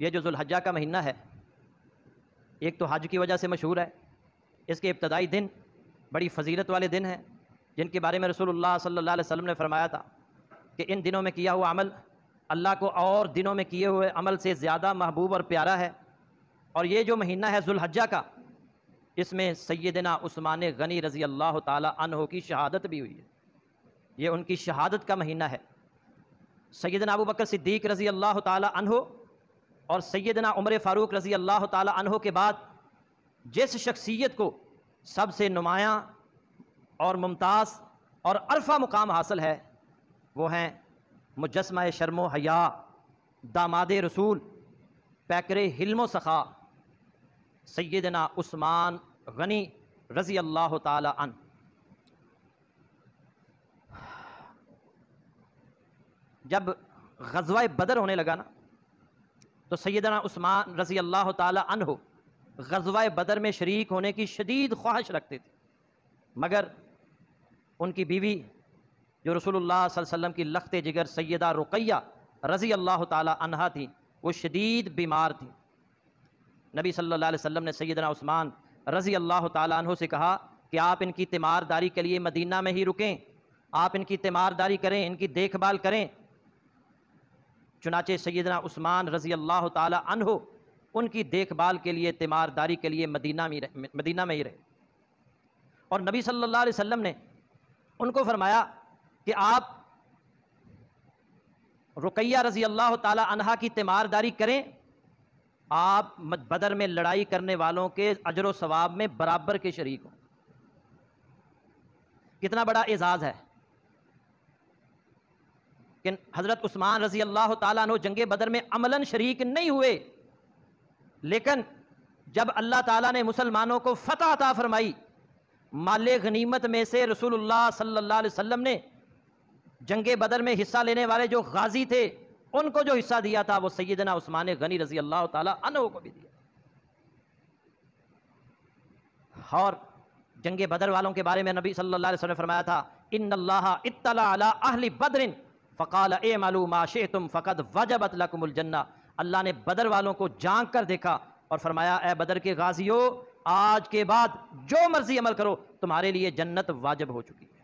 یہ جو ذوالحجہ کا مہینہ ہے، ایک تو حج کی وجہ سے مشہور ہے، اس کے ابتدائی دن بڑی فضیلت والے دن ہیں، جن کے بارے میں رسول اللہ صلی اللہ علیہ وسلم نے فرمایا تھا کہ ان دنوں میں کیا ہوا عمل؟ اللہ کو اور دنوں میں کیے ہوئے عمل سے زیادہ محبوب اور پیارا ہے۔ اور یہ جو مہینہ ہے ذوالحجہ کا، اس میں سیدنا عثمان غنی رضی اللہ تعالیٰ عنہ کی شہادت بھی ہوئی ہے۔ یہ ان کی شہادت کا مہینہ ہے۔ سیدنا ابو بکر صدیق رضی اللہ تعالیٰ عنہ اور سیدنا عمر فاروق رضی اللہ تعالیٰ عنہ کے بعد جس شخصیت کو سب سے نمایاں اور ممتاز اور عرفہ مقام حاصل ہے، وہ ہیں مجسمہ شرم و حیا، داماد رسول، پیکر حلم و سخا، سیدنا عثمان غنی رضی اللہ تعالی عنہ۔ جب غزوہ بدر ہونے لگا نا تو سیدنا عثمان رضی اللہ تعالی عنہ غزوہ بدر میں شریک ہونے کی شدید خواہش رکھتے تھے۔ مگر ان کی بیوی جو رسول اللہ صلی اللہ علیہ وسلم کی لخت جگر سیدہ رقیہ رضی اللہ تعالی عنہ تھیں وہ شدید بیمار تھیں نبی صلی اللہ علیہ وسلم نے سیدنا عثمان رضی اللہ تعالیٰ عنہ سے کہا کہ آپ ان کی تیمار داری کے لیے مدینہ میں ہی رکیں، آپ ان کی تیمار داری کریں، ان کی دیکھ بھال کریں چنانچہ سیدنا عثمان رضی اللہ تعالیٰ عنہ ان کی دیکھ بھال کے لیے تیمار داری کے لیے مدینہ میں مدینہ میں ہی رہے۔ اور نبی صلی اللہ علیہ وسلم نے ان کو فرمایا کہ آپ رقیہ رضی اللہ تعالیٰ عنہ کی تیمار داری کریں۔ آپ بدر میں لڑائی کرنے والوں کے اجر و ثواب میں برابر کے شریک ہوں۔ کتنا بڑا اعزاز ہے۔ کہ حضرت عثمان رضی اللہ تعالیٰ عنہ جنگ بدر میں عملاً شریک نہیں ہوئے، لیکن جب اللہ تعالیٰ نے مسلمانوں کو فتح عطا فرمائی، مال غنیمت میں سے رسول اللہ صلی اللہ علیہ وسلم نے جنگ بدر میں حصہ لینے والے جو غازی تھے، ان کو جو حصہ دیا تھا، وہ سیدنا عثمان غنی رضی اللہ تعالیٰ عنہ کو بھی دیا۔ اور جنگ بدر والوں کے بارے میں نبی صلی اللہ علیہ وسلم نے فرمایا تھا، ان اللہ اطلاع علی اہل بدر فقال، اے ملو معاشے تم فقط وجبت لکم الجنہ۔ اللہ نے بدر والوں کو جانک کر دیکھا اور فرمایا، اے بدر کے غازیوں آج کے بعد جو مرضی عمل کرو، تمہارے لیے جنت واجب ہو چکی۔ ہے